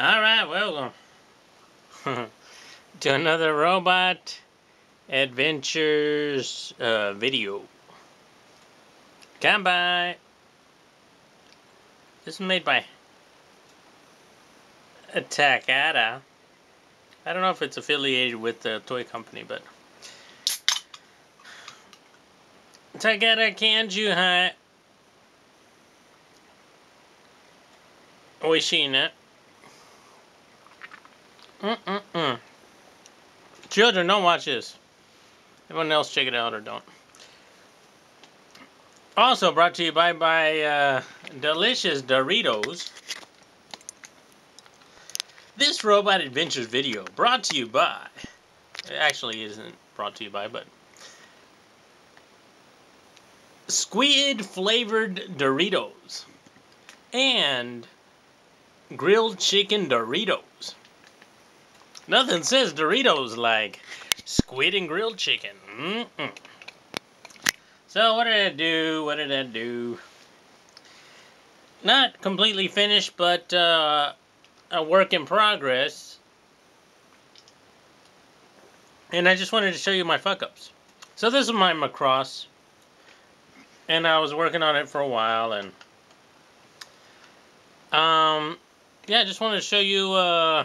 Alright, welcome to another Robot Adventures uh, video. Come by. This is made by Takata. I don't know if it's affiliated with the toy company, but Takata Kanju Hai. Oishina. Mm-mm-mm. Children, don't watch this. Everyone else check it out or don't. Also brought to you by, by uh, Delicious Doritos. This Robot Adventures video brought to you by... It actually isn't brought to you by, but... Squid flavored Doritos. And grilled chicken Doritos. Nothing says Doritos like squid and grilled chicken. Mm -mm. So what did I do? What did I do? Not completely finished, but uh, a work in progress. And I just wanted to show you my fuck-ups. So this is my Macross. And I was working on it for a while, and... Um, yeah, I just wanted to show you... Uh,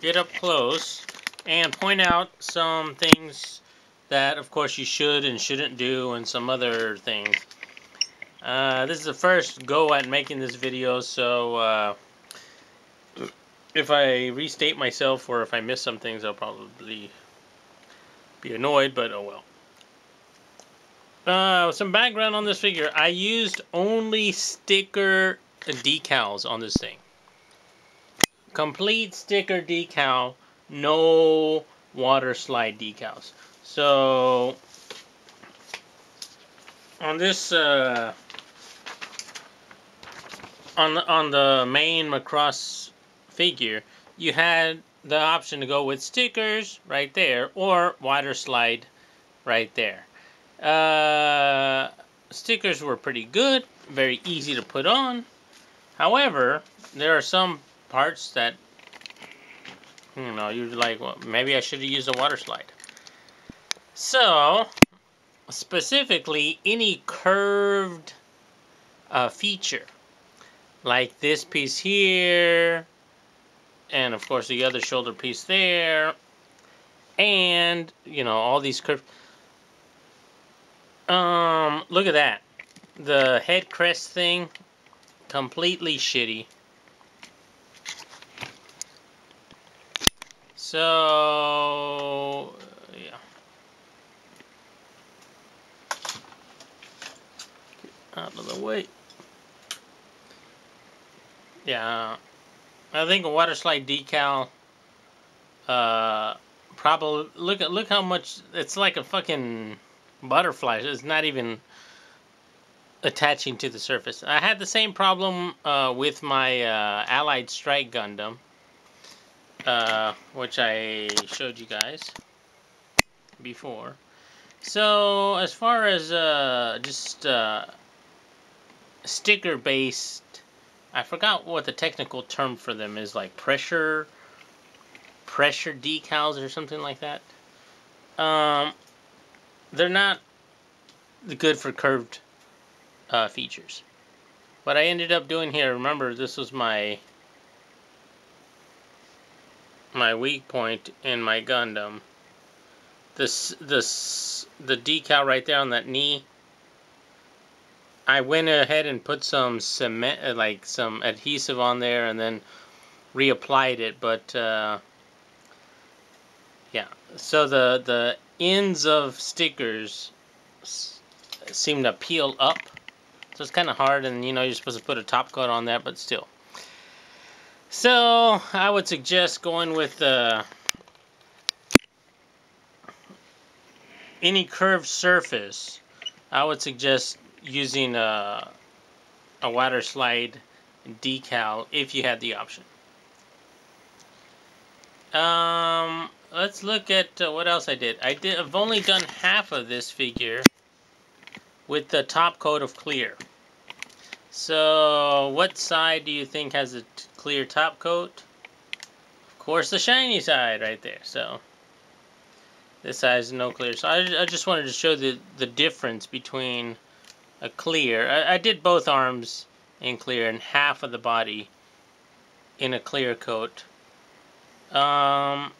get up close and point out some things that, of course, you should and shouldn't do and some other things. Uh, this is the first go at making this video, so uh, if I restate myself or if I miss some things, I'll probably be annoyed, but oh well. Uh, some background on this figure. I used only sticker decals on this thing complete sticker decal, no water slide decals. So on this uh, on the, on the main Macross figure, you had the option to go with stickers right there or water slide right there. Uh, stickers were pretty good, very easy to put on. However, there are some parts that, you know, you're like, well, maybe I should have used a water slide. So, specifically, any curved uh, feature, like this piece here, and of course the other shoulder piece there, and, you know, all these curves. Um, look at that. The head crest thing, completely shitty. So, yeah. Out of the way. Yeah, I think a water slide decal. Uh, probably look at look how much it's like a fucking butterfly. It's not even attaching to the surface. I had the same problem uh, with my uh, Aile Strike Gundam uh, which I showed you guys before. So, as far as uh, just uh, sticker-based, I forgot what the technical term for them is, like pressure, pressure decals or something like that. Um, they're not good for curved uh, features. What I ended up doing here, remember this was my my weak point in my Gundam. This, this, the decal right there on that knee. I went ahead and put some cement, uh, like some adhesive on there, and then reapplied it. But uh, yeah, so the the ends of stickers seem to peel up. So it's kind of hard, and you know you're supposed to put a top coat on that, but still. So, I would suggest going with uh, any curved surface. I would suggest using a, a water slide decal if you had the option. Um, let's look at uh, what else I did. I did. I've only done half of this figure with the top coat of clear. So, what side do you think has a clear top coat? Of course, the shiny side right there. So this side is no clear. So I, I just wanted to show the, the difference between a clear. I, I did both arms in clear and half of the body in a clear coat. Um,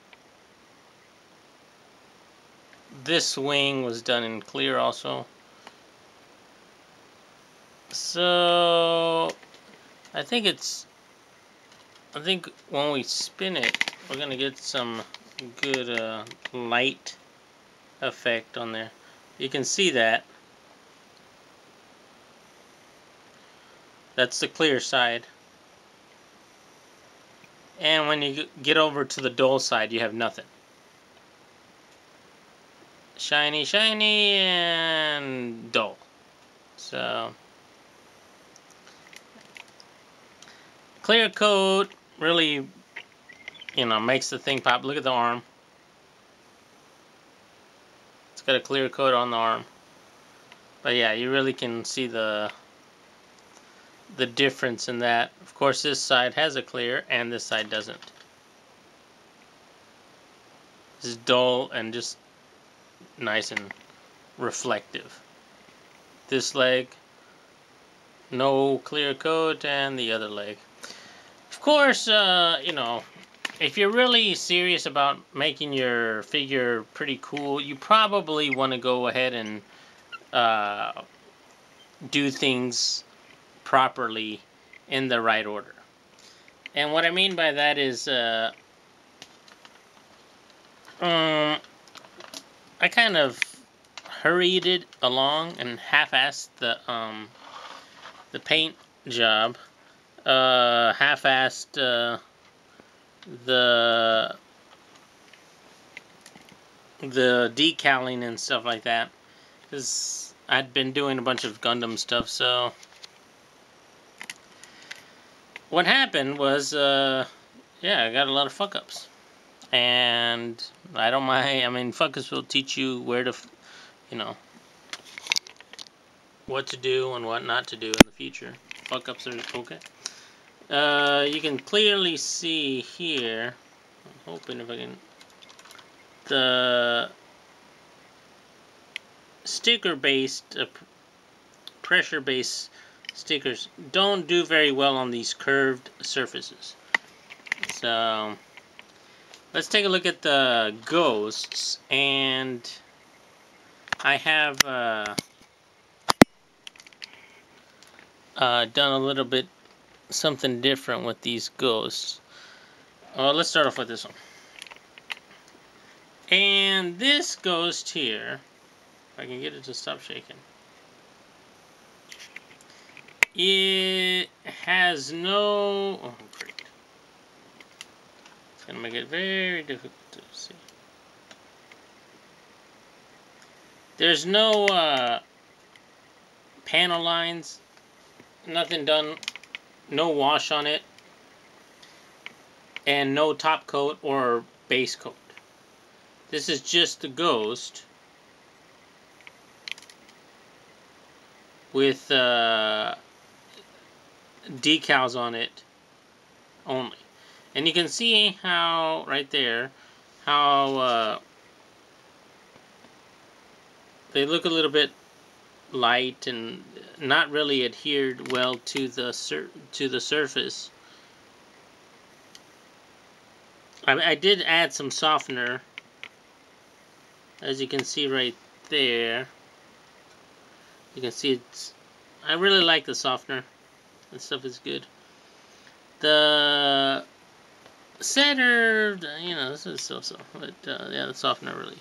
this wing was done in clear also. So I think it's I think when we spin it we're gonna get some good uh, light effect on there. You can see that. That's the clear side. And when you get over to the dull side, you have nothing. Shiny, shiny, and dull. So, clear coat really, you know, makes the thing pop. Look at the arm. It's got a clear coat on the arm. But yeah, you really can see the the difference in that. Of course, this side has a clear and this side doesn't. This is dull and just nice and reflective. This leg, no clear coat, and the other leg. Course, uh, you know, if you're really serious about making your figure pretty cool, you probably want to go ahead and uh, do things properly in the right order. And what I mean by that is, uh, um, I kind of hurried it along and half-assed the um, the paint job, uh, half-assed uh, the the decaling and stuff like that, because I'd been doing a bunch of Gundam stuff, so what happened was, uh, yeah, I got a lot of fuck ups. And I don't mind, I mean, fuck ups will teach you where to, you know, what to do and what not to do in the future. Fuck ups are okay. Uh, you can clearly see here, I'm hoping if I can, the sticker based, uh, pressure based stickers don't do very well on these curved surfaces. So let's take a look at the ghosts and I have uh, uh, done a little bit something different with these ghosts. Well, let's start off with this one. And this ghost here, if I can get it to stop shaking. It has no... Oh, great. It's going to make it very difficult to see. There's no uh, panel lines. Nothing done. No wash on it. And no top coat or base coat. This is just the Ghost. With... Uh, decals on it only. And you can see how, right there, how uh, they look a little bit light and not really adhered well to the sur to the surface. I, I did add some softener, as you can see right there. You can see it's, I really like the softener. That stuff is good. The setter, you know, this is so-so. But, uh, yeah, the softener really.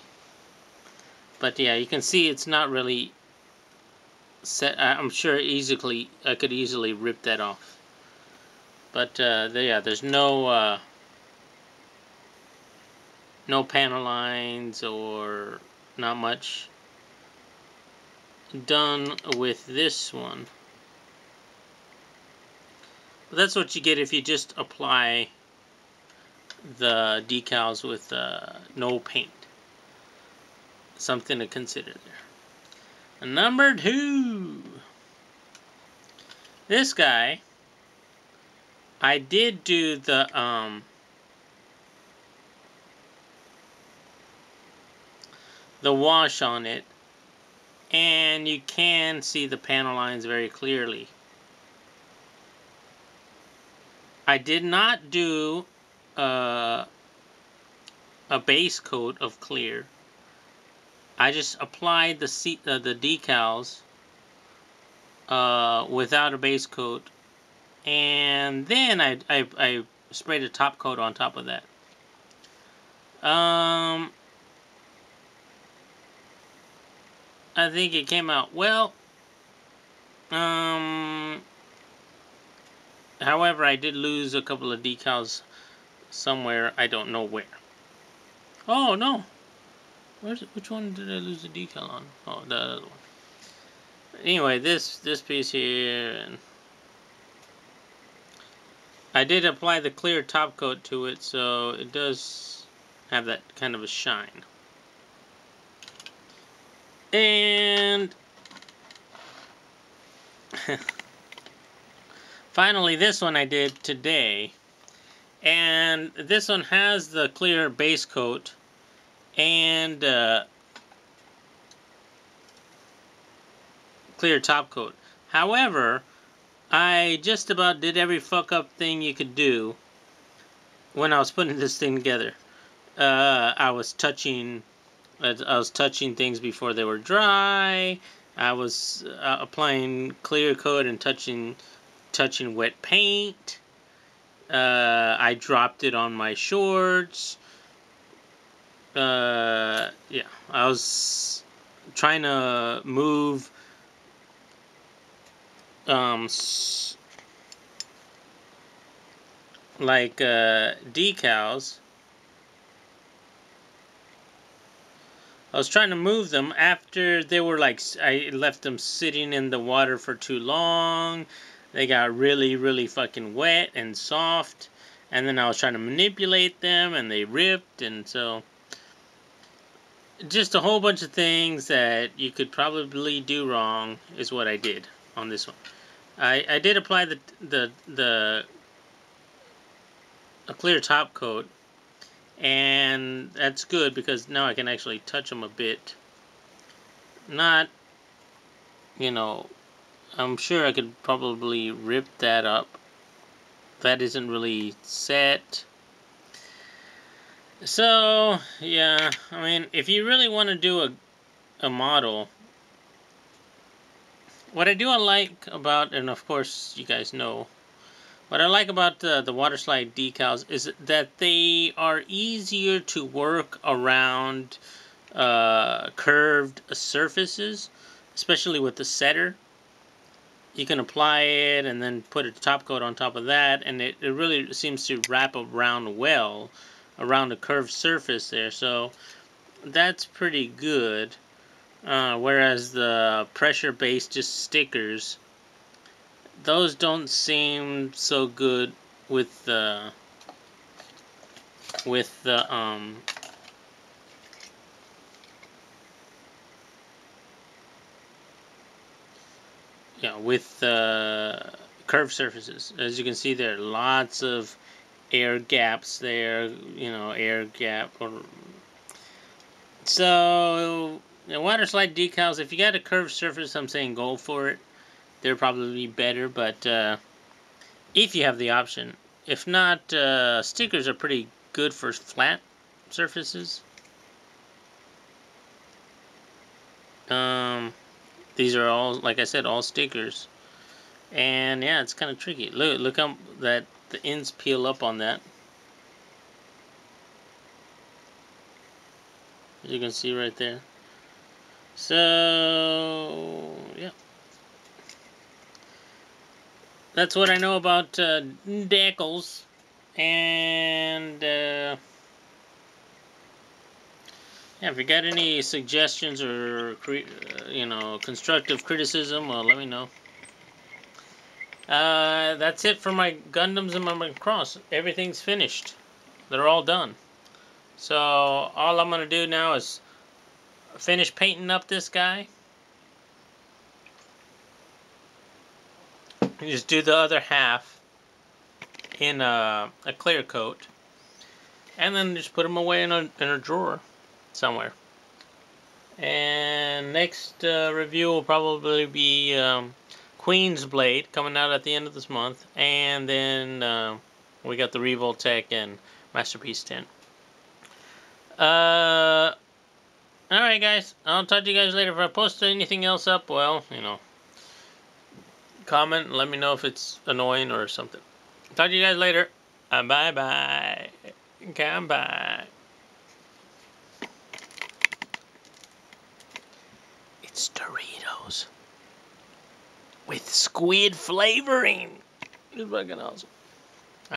But, yeah, you can see it's not really set. I'm sure easily, I could easily rip that off. But, uh, yeah, there's no, uh, no panel lines or not much done with this one. But that's what you get if you just apply the decals with uh, no paint. Something to consider there. Number two. This guy. I did do the, um... The wash on it. And you can see the panel lines very clearly. I did not do uh, a base coat of clear. I just applied the seat, uh, the decals uh, without a base coat, and then I, I, I sprayed a top coat on top of that. Um, I think it came out well. Um, however, I did lose a couple of decals somewhere. I don't know where. Oh, no. Where's which one did I lose the decal on? Oh, the other one. Anyway, this this piece here, and I did apply the clear top coat to it, so it does have that kind of a shine. And finally, this one I did today. And this one has the clear base coat and uh, clear top coat. However, I just about did every fuck up thing you could do when I was putting this thing together. Uh, I was touching I was touching things before they were dry. I was uh, applying clear coat and touching touching wet paint. Uh, I dropped it on my shorts. Uh, yeah, I was trying to move um, like uh, decals I was trying to move them after they were like, I left them sitting in the water for too long. They got really, really fucking wet and soft. And then I was trying to manipulate them and they ripped. And so, just a whole bunch of things that you could probably do wrong is what I did on this one. I, I did apply the, the, the, a clear top coat and that's good because now I can actually touch them a bit. Not you know I'm sure I could probably rip that up. That isn't really set so yeah I mean if you really want to do a, a model what I do like about and of course you guys know what I like about the, the water slide decals is that they are easier to work around uh, curved surfaces, especially with the setter. You can apply it and then put a top coat on top of that, and it, it really seems to wrap around well around a curved surface there. So that's pretty good. Uh, whereas the pressure-based just stickers those don't seem so good with the with the um yeah with the uh, curved surfaces as you can see there are lots of air gaps there you know air gap or so water slide decals if you got a curved surface I'm saying go for it they're probably better, but uh, if you have the option. If not, uh, stickers are pretty good for flat surfaces. Um, these are all, like I said, all stickers. And yeah, it's kind of tricky. Look, look how that the ends peel up on that. As you can see right there. So, yeah that's what I know about uh, decals. And, uh, yeah, if you got any suggestions or, uh, you know, constructive criticism, well, let me know. Uh, that's it for my Gundams and my Macross. Everything's finished. They're all done. So, all I'm going to do now is finish painting up this guy. Just do the other half in a, a clear coat and then just put them away in a, in a drawer somewhere. And next uh, review will probably be um, Queen's Blade coming out at the end of this month. And then uh, we got the Revoltech and Masterpiece 10. Uh, Alright guys, I'll talk to you guys later. If I post anything else up, well, you know, comment let me know if it's annoying or something. Talk to you guys later. Uh, bye bye. Come bye. It's Doritos with squid flavoring. It's fucking awesome.